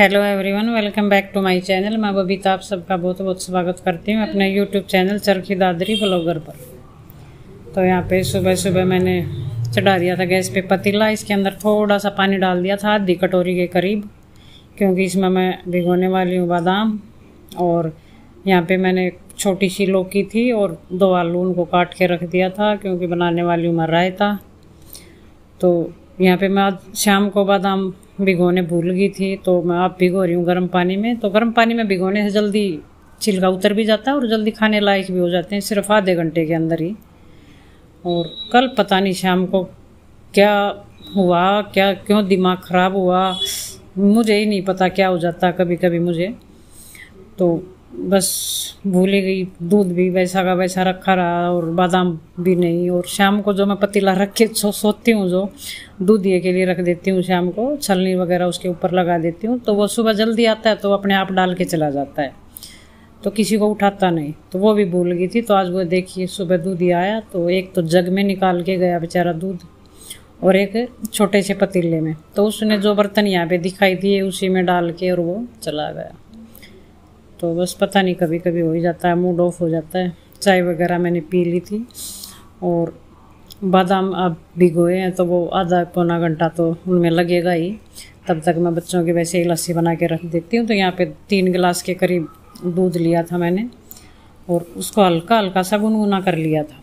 Hello everyone welcome back to my channel मैं बबीता आप सबका बहुत बहुत स्वागत करती हूँ अपने YouTube channel Charkhi Dadri blogger पर। तो यहाँ पे सुबह सुबह मैंने चढ़ा दिया था गैस पे पतीला, इसके अंदर थोड़ा सा पानी डाल दिया था आधी कटोरी के करीब, क्योंकि इसमें मैं भिगोने वाली हूँ बादाम, और यहाँ पर मैंने छोटी सी लौकी थी और दो आलू उनको काट के रख दिया था, क्योंकि बनाने वाली हूँ मैं रायता। तो यहाँ पर मैं आज शाम को बादाम भिगोने भूल गई थी तो मैं आप भिगो रही हूँ गर्म पानी में। तो गर्म पानी में भिगोने से जल्दी छिलका उतर भी जाता है और जल्दी खाने लायक भी हो जाते हैं, सिर्फ़ आधे घंटे के अंदर ही। और कल पता नहीं शाम को क्या हुआ, क्या, क्यों दिमाग ख़राब हुआ, मुझे ही नहीं पता क्या हो जाता कभी कभी मुझे। तो बस भूल गई, दूध भी वैसा का वैसा रखा रहा और बादाम भी नहीं। और शाम को जो मैं पतीला रख के सो, सोती हूँ जो, दूध ये के लिए रख देती हूँ शाम को, छलनी वगैरह उसके ऊपर लगा देती हूँ तो वो सुबह जल्दी आता है तो अपने आप डाल के चला जाता है। तो किसी को उठाता नहीं तो वो भी भूल गई थी। तो आज वो देखिए सुबह दूध ही आया तो एक तो जग में निकाल के गया बेचारा दूध, और एक छोटे से पतीले में। तो उसने जो बर्तन यहाँ पे दिखाई दिए, उसी में डाल के और वो चला गया। तो बस पता नहीं कभी कभी हो ही जाता है मूड ऑफ़ हो जाता है। चाय वगैरह मैंने पी ली थी और बादाम अब भिगोए हैं तो वो आधा पौना घंटा तो उनमें लगेगा ही। तब तक मैं बच्चों की वैसे ही लस्सी बना के रख देती हूँ तो यहाँ पे तीन गिलास के करीब दूध लिया था मैंने और उसको हल्का हल्का सा गुनगुना कर लिया था।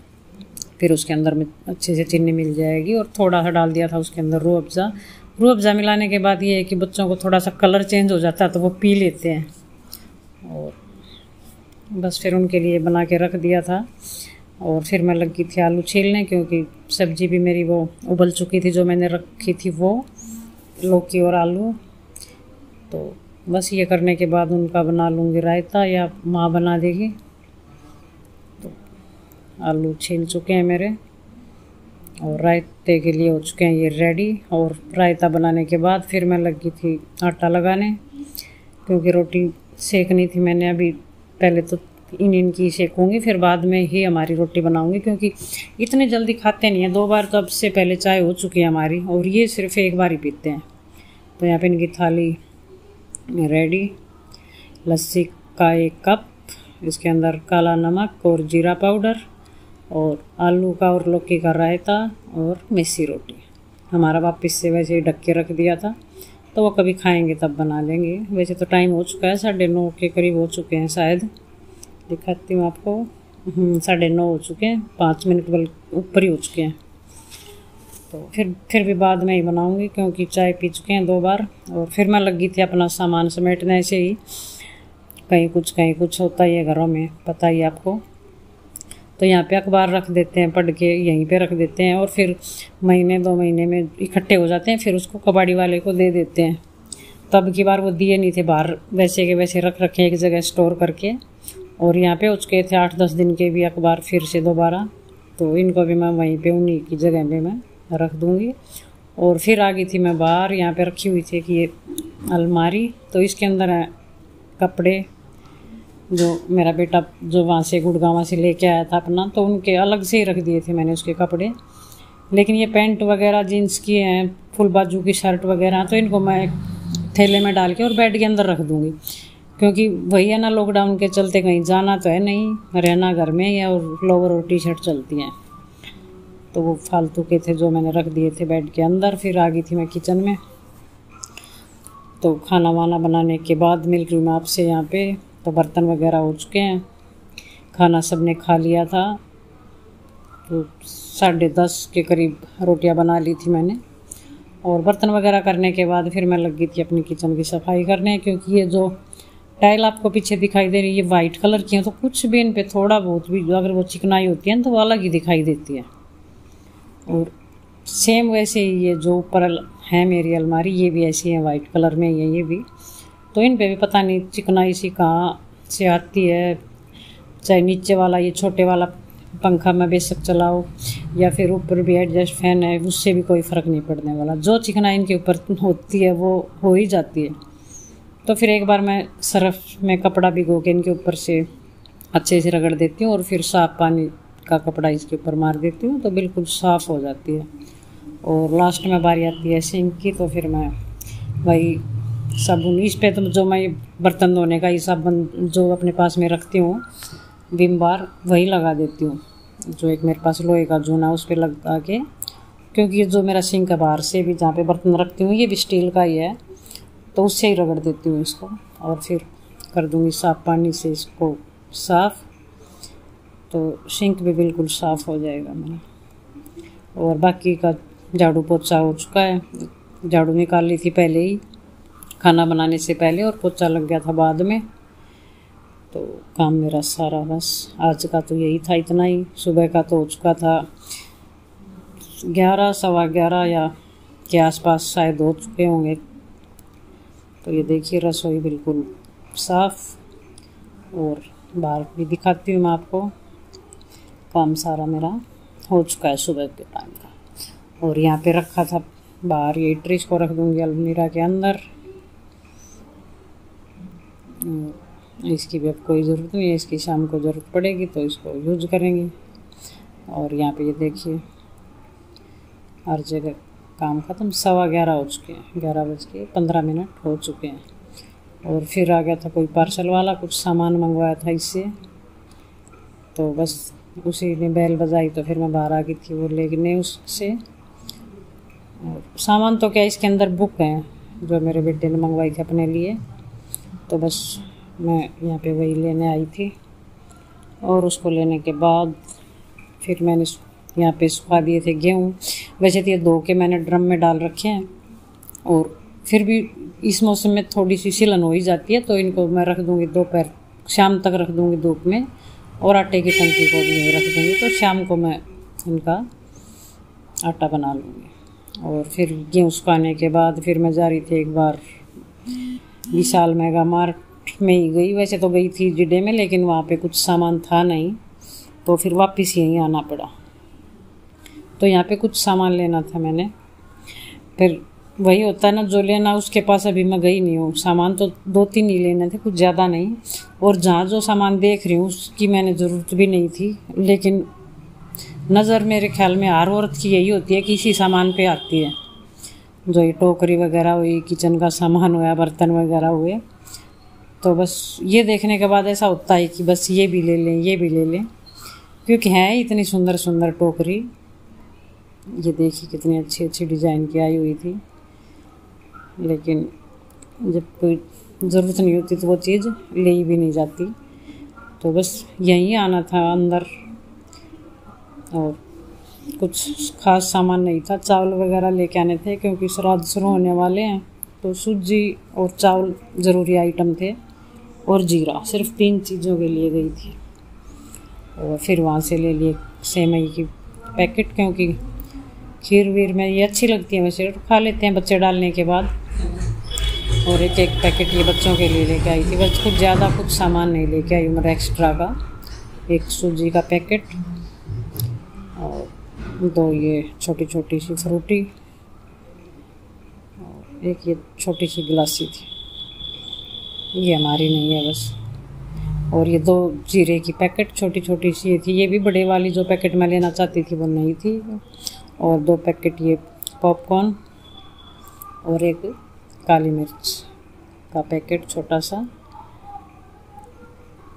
फिर उसके अंदर में अच्छे से चीनी मिल जाएगी और थोड़ा सा डाल दिया था उसके अंदर रू अफ़ज़ा रू अफ़ज़ा मिलाने के बाद ये है कि बच्चों को थोड़ा सा कलर चेंज हो जाता है तो वो पी लेते हैं। और बस फिर उनके लिए बना के रख दिया था। और फिर मैं लगी थी आलू छीलने, क्योंकि सब्ज़ी भी मेरी वो उबल चुकी थी जो मैंने रखी थी वो, लौकी और आलू। तो बस ये करने के बाद उनका बना लूँगी रायता, या माँ बना देगी। तो आलू छील चुके हैं मेरे, और रायते के लिए हो चुके हैं ये रेडी और रायता बनाने के बाद फिर मैं लगी थी आटा लगाने, क्योंकि रोटी सेकनी थी मैंने अभी पहले तो इन, इनकी सेकूँगी फिर बाद में ही हमारी रोटी बनाऊँगी, क्योंकि इतने जल्दी खाते नहीं हैं। दो बार अब से पहले चाय हो चुकी है हमारी, और ये सिर्फ़ एक बार ही पीते हैं। तो यहाँ पे इनकी थाली रेडी लस्सी का एक कप, इसके अंदर काला नमक और जीरा पाउडर, और आलू का और लौकी का रायता और मेसी रोटी। हमारा वापस से वैसे ही ढक के रख दिया था। तो वो कभी खाएँगे तब बना लेंगे। वैसे तो टाइम हो चुका है साढ़े नौ के करीब हो चुके हैं शायद। दिखाती हूँ आपको। हम्म, साढ़े नौ हो चुके हैं पाँच मिनट बल ऊपर ही हो चुके हैं। तो फिर फिर भी बाद में ही बनाऊँगी क्योंकि चाय पी चुके हैं दो बार। और फिर मैं लगी थी अपना सामान समेटने से ही। कहीं कुछ कहीं कुछ होता ही है घरों में पता ही आपको। तो यहाँ पे अखबार रख देते हैं, पढ़ के यहीं पे रख देते हैं और फिर महीने, दो महीने में इकट्ठे हो जाते हैं, फिर उसको कबाड़ी वाले को दे देते हैं। तब की बार वो दिए नहीं थे बाहर, वैसे के वैसे रख रखे एक जगह स्टोर करके। और यहाँ पे उसके थे आठ दस दिन के भी अखबार फिर से दोबारा तो इनको भी मैं वहीं पे उन्हीं की जगह पे मैं रख दूँगी। और फिर आ गई थी मैं बाहर, यहाँ पे रखी हुई थी कि ये अलमारी तो इसके अंदर है कपड़े जो मेरा बेटा जो वहाँ से गुड़गावा से लेके आया था अपना तो उनके अलग से ही रख दिए थे मैंने उसके कपड़े। लेकिन ये पैंट वगैरह, जीन्स की हैं, फुल बाजू की शर्ट वगैरह तो इनको मैं थैले में डाल के और बेड के अंदर रख दूँगी। क्योंकि वही है ना लॉकडाउन के चलते कहीं जाना तो है नहीं, रहना घर में ही और लोअर और टी शर्ट चलती हैं। तो वो फालतू के थे जो मैंने रख दिए थे बेड के अंदर, फिर आ गई थी मैं किचन में। तो खाना वाना बनाने के बाद मिल रही हूँ मैं आपसे यहाँ पे। तो बर्तन वगैरह हो चुके हैं। खाना सबने खा लिया था। तो साढ़े दस के करीब रोटियाँ बना ली थी मैंने। और बर्तन वगैरह करने के बाद फिर मैं लगी थी अपनी किचन की सफ़ाई करने, क्योंकि ये जो टाइल आपको पीछे दिखाई दे रही है, ये वाइट कलर की है तो कुछ भी इन पर थोड़ा बहुत भी अगर वो चिकनाई होती है तो वो अलग ही दिखाई देती है। और सेम वैसे ही ये जो ऊपर है मेरी अलमारी, ये भी ऐसी है, वाइट कलर में ही है ये भी। तो इन पे भी पता नहीं चिकनाई सी कहाँ से आती है। चाहे नीचे वाला, ये छोटे वाला पंखा में बेशक चलाओ या फिर ऊपर भी एडजस्ट फ़ैन है, उससे भी कोई फ़र्क नहीं पड़ने वाला। जो चिकनाई इनके ऊपर होती है, वो हो ही जाती है। तो फिर एक बार मैं सरफ में कपड़ा भिगो के इनके ऊपर से अच्छे से रगड़ देती हूँ, और फिर साफ़ पानी का कपड़ा इसके ऊपर मार देती हूँ तो बिल्कुल साफ़ हो जाती है। और लास्ट में बारी आती है सिंक की तो फिर मैं वही साबुन इस पे तो जो मैं बर्तन धोने का, ये साबुन जो अपने पास में रखती हूँ विम बार, वही लगा देती हूँ। जो एक मेरे पास लोहे का जूना, उस पर लगा के, क्योंकि ये जो मेरा सिंक है बाहर से भी, जहाँ पे बर्तन रखती हूँ, ये भी स्टील का ही है तो उससे ही रगड़ देती हूँ इसको, और फिर कर दूँगी साफ़ पानी से इसको साफ़। तो सिंक भी बिल्कुल साफ़ हो जाएगा मेरा। और बाकी का झाड़ू पोछा हो चुका है, झाड़ू निकाल ली थी पहले ही। खाना बनाने से पहले और पोछा लग गया था बाद में। तो काम मेरा सारा बस। आज का तो यही था इतना ही। सुबह का तो हो चुका था ग्यारह, सवा ग्यारह या के आसपास शायद हो चुके होंगे। तो ये देखिए रसोई बिल्कुल साफ़ और बाहर भी दिखाती हूँ मैं आपको। काम सारा मेरा हो चुका है सुबह के टाइम का। और यहाँ पे रखा था बाहर ये ट्रिस को रख दूँगी अलमीरा के अंदर। इसकी भी अब कोई ज़रूरत नहीं है, इसकी शाम को ज़रूरत पड़ेगी तो इसको यूज़ करेंगे। और यहाँ पे ये देखिए, हर जगह काम ख़त्म, सवा ग्यारह हो चुके हैं, ग्यारह बज के पंद्रह मिनट हो चुके हैं। और फिर आ गया था कोई पार्सल वाला, कुछ सामान मंगवाया था इससे। तो बस उसी ने बैल बजाई तो फिर मैं बाहर आ गई थी वो लेने उससे। और सामान तो क्या इसके अंदर बुक है, जो मेरे बेटे ने मंगवाई थी अपने लिए। तो बस मैं यहाँ पे वही लेने आई थी और उसको लेने के बाद फिर मैंने यहाँ पे सुखा दिए थे गेहूँ। वैसे तो ये धो के मैंने ड्रम में डाल रखे हैं और फिर भी इस मौसम में थोड़ी सी सिलन हो ही जाती है तो इनको मैं रख दूँगी दोपहर, शाम तक रख दूँगी धूप में और आटे की टंकी को भी रख दूँगी तो शाम को मैं इनका आटा बना लूँगी। और फिर गेहूँ सुखाने के बाद फिर मैं जा रही थी एक बार विशाल मेगा मार्ट में ही गई। वैसे तो गई थी जिडे में, लेकिन वहाँ पे कुछ सामान था नहीं तो फिर वापस यहीं आना पड़ा। तो यहाँ पे कुछ सामान लेना था मैंने। फिर वही होता है ना, जो लेना उसके पास अभी मैं गई नहीं हूँ। सामान तो दो तीन ही लेने थे, कुछ ज़्यादा नहीं। और जहाँ जो सामान देख रही हूँ, उसकी मैंने ज़रूरत भी नहीं थी। लेकिन नज़र मेरे ख्याल में हर औरत की यही होती है कि इसी सामान पे आती है। जो ये टोकरी वगैरह हुई, किचन का सामान हुआ, बर्तन वगैरह हुए। तो बस ये देखने के बाद ऐसा होता है कि बस ये भी ले लें, ये भी ले लें। क्योंकि हैं इतनी सुंदर सुंदर टोकरी। ये देखिए कितनी अच्छी अच्छी डिज़ाइन की आई हुई थी। लेकिन जब कोई ज़रूरत नहीं होती तो वो चीज़ ले ही भी नहीं जाती। तो बस यहीं आना था अंदर। और कुछ खास सामान नहीं था। चावल वगैरह लेके आने थे क्योंकि श्राद्ध शुरू होने वाले हैं। तो सूजी और चावल ज़रूरी आइटम थे और जीरा सिर्फ़ तीन चीज़ों के लिए गई थी। और फिर वहाँ से ले लिए सेमई की पैकेट क्योंकि खीर वीर में ये अच्छी लगती है वैसे। खा लेते हैं बच्चे डालने के बाद। और एक एक पैकेट ये बच्चों के लिए लेके आई थी। बस कुछ ज़्यादा कुछ सामान नहीं लेके आई मेरा एक्स्ट्रा का। एक सूजी का पैकेट दो ये छोटी छोटी सी फ्रूटी और एक ये छोटी सी गिलासी थी। ये हमारी नहीं है बस। और ये दो जीरे की पैकेट छोटी छोटी सी थी। ये भी बड़े वाली जो पैकेट मैं लेना चाहती थी वो नहीं थी। और दो पैकेट ये पॉपकॉर्न और एक काली मिर्च का पैकेट छोटा सा।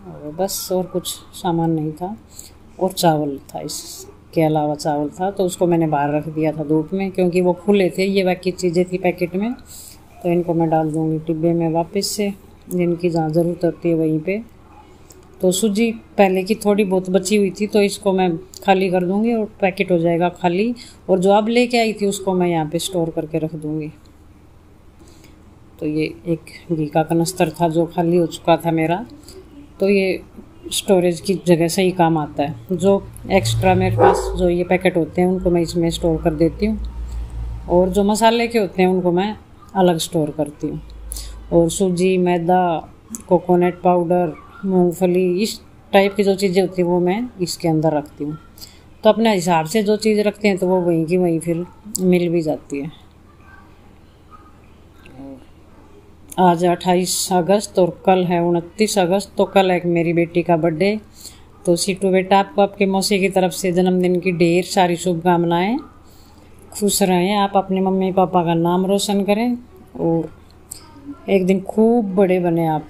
और बस और कुछ सामान नहीं था। और चावल था इसके अलावा चावल था तो उसको मैंने बाहर रख दिया था धूप में, क्योंकि वो खुले थे, ये बाकी चीज़ें थी पैकेट में। तो इनको मैं डाल दूँगी डिब्बे में वापस से, जिनकी जहाँ ज़रूरत होती है वहीं पे। तो सूजी, पहले की थोड़ी बहुत बची हुई थी तो इसको मैं खाली कर दूँगी और पैकेट हो जाएगा खाली। और जो अब लेके आई थी, उसको मैं यहाँ पे स्टोर करके रख दूँगी। तो ये एक घी का कनस्तर था, जो खाली हो चुका था मेरा। तो ये स्टोरेज की जगह से ही काम आता है। जो एक्स्ट्रा मेरे पास जो ये पैकेट होते हैं, उनको मैं इसमें स्टोर कर देती हूँ। और जो मसाले के होते हैं, उनको मैं अलग स्टोर करती हूँ। और सूजी, मैदा कोकोनट पाउडर मूंगफली, इस टाइप की जो चीज़ें होती हैं, वो मैं इसके अंदर रखती हूँ। तो अपने हिसाब से जो चीज़ रखते हैं तो वो वहीं की वहीं फिर मिल भी जाती है। आज अट्ठाईस अगस्त और कल है उनतीस अगस्त तो कल है मेरी बेटी का बर्थडे तो सीटू बेटा आपको आपके मौसी की तरफ़ से जन्मदिन की ढेर सारी शुभकामनाएँ। खुश रहें, आप अपने मम्मी पापा का नाम रोशन करें और एक दिन खूब बड़े बने आप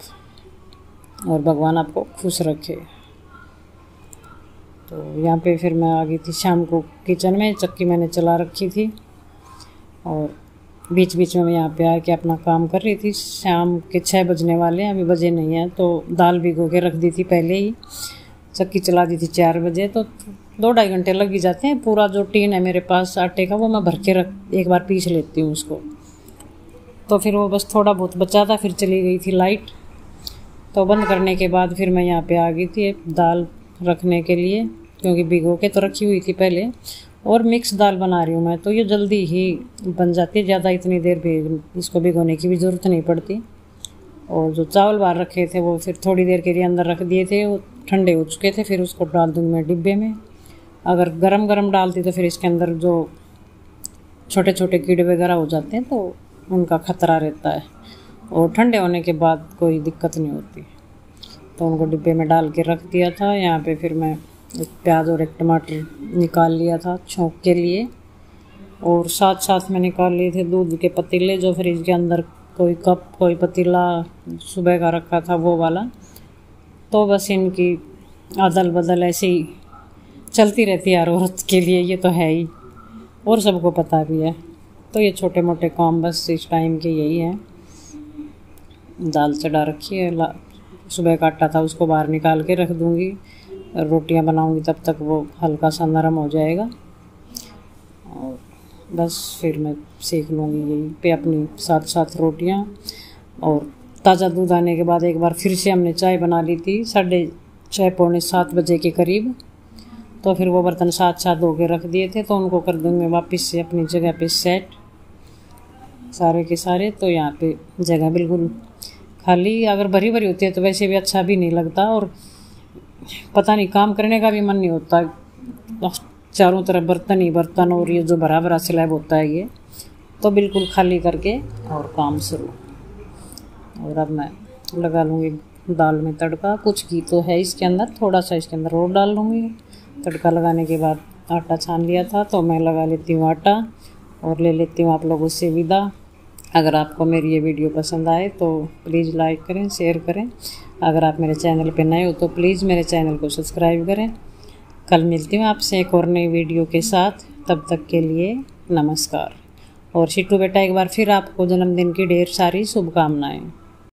और भगवान आपको खुश रखे। तो यहाँ पे फिर मैं आ गई थी शाम को किचन में, चक्की मैंने चला रखी थी और बीच बीच में मैं यहाँ पे आके अपना काम कर रही थी। शाम के छः बजने वाले हैं, अभी बजे नहीं हैं तो दाल भिगो के रख दी थी पहले ही। चक्की चला दी थी चार बजे तो दो ढाई घंटे लग ही जाते हैं। पूरा जो टीन है मेरे पास, आटे का, वो मैं भर के रख, एक बार पीस लेती हूँ उसको। तो फिर वो बस थोड़ा बहुत बचा था, फिर चली गई थी लाइट। तो बंद करने के बाद फिर मैं यहाँ पे आ गई थी, दाल रखने के लिए, क्योंकि भिगो के तो रखी हुई थी पहले। और मिक्स दाल बना रही हूँ मैं तो ये जल्दी ही बन जाती है। ज़्यादा इतनी देर भी इसको भिगोने की भी ज़रूरत नहीं पड़ती। और जो चावल बाहर रखे थे, वो फिर थोड़ी देर के लिए अंदर रख दिए थे, वो ठंडे हो चुके थे, फिर उसको डाल दूँगी मैं डिब्बे में। अगर गरम गरम डालती तो फिर इसके अंदर जो छोटे छोटे कीड़े वगैरह हो जाते हैं तो उनका ख़तरा रहता है। और ठंडे होने के बाद कोई दिक्कत नहीं होती। तो उनको डिब्बे में डाल के रख दिया था, यहाँ पे फिर मैं एक प्याज और एक टमाटर निकाल लिया था छोंक के लिए। और साथ साथ में निकाल लिए थे दूध के पतीले, जो फ्रिज के अंदर कोई कप, कोई पतीला सुबह का रखा था वो वाला। तो बस इनकी अदल बदल ऐसे चलती रहती है औरत के लिए, ये तो है ही। और सबको पता भी है। तो ये छोटे मोटे काम बस इस टाइम के यही है। दाल चढ़ा रखी है सुबह का आटा था उसको बाहर निकाल के रख दूँगी। रोटियाँ बनाऊँगी, तब तक वो हल्का सा नरम हो जाएगा। और बस फिर मैं सीख लूँगी यही पे अपनी साथ साथ रोटियाँ। और ताज़ा दूध आने के बाद एक बार फिर से हमने चाय बना ली थी, साढ़े छः पौने सात बजे के करीब। तो फिर वो बर्तन साथ साथ धो के रख दिए थे तो उनको कर दूँगी वापस से अपनी जगह पे सेट सारे के सारे तो यहाँ पे जगह बिल्कुल खाली। अगर भरी भरी होती है तो वैसे भी अच्छा भी नहीं लगता, और पता नहीं, काम करने का भी मन नहीं होता। चारों तरफ़ बर्तन ही बर्तन और ये जो भरा भरा स्लैब होता है ये तो बिल्कुल खाली करके और काम शुरू। और अब मैं लगा लूँगी दाल में तड़का। कुछ घी तो है इसके अंदर, थोड़ा सा इसके अंदर और डाल लूँगी। तड़का लगाने के बाद आटा छान लिया था तो मैं लगा लेती हूँ आटा और ले लेती हूँ आप लोगों से विदा। अगर आपको मेरी ये वीडियो पसंद आए तो प्लीज़ लाइक करें, शेयर करें। अगर आप मेरे चैनल पर नए हो तो प्लीज़ मेरे चैनल को सब्सक्राइब करें। कल मिलती हूँ आपसे एक और नई वीडियो के साथ। तब तक के लिए नमस्कार। और शिटू बेटा, एक बार फिर आपको जन्मदिन की ढेर सारी शुभकामनाएँ।